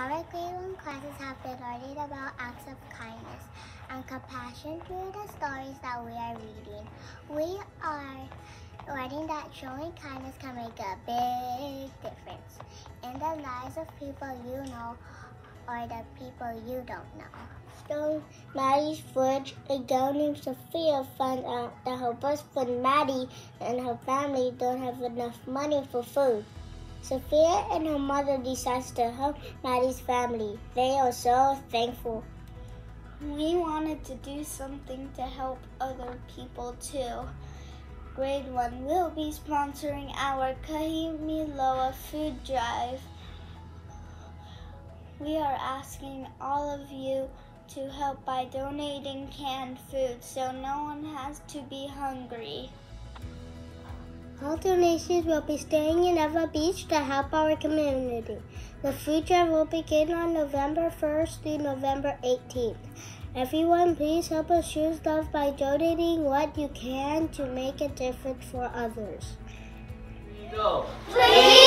Our grade one classes have been learning about acts of kindness and compassion through the stories that we are reading. We are learning that showing kindness can make a big difference in the lives of people you know or the people you don't know. So Maddi's fridge, a girl named Sofia found out that her best friend Maddi and her family don't have enough money for food. Sofia and her mother decides to help Maddi's family. They are so thankful. We wanted to do something to help other people too. Grade 1 will be sponsoring our Ka'imiloa food drive. We are asking all of you to help by donating canned food so no one has to be hungry. All donations will be staying in Ewa Beach to help our community. The food drive will begin on November 1st through November 18th. Everyone, please help us choose love by donating what you can to make a difference for others. Go. Please.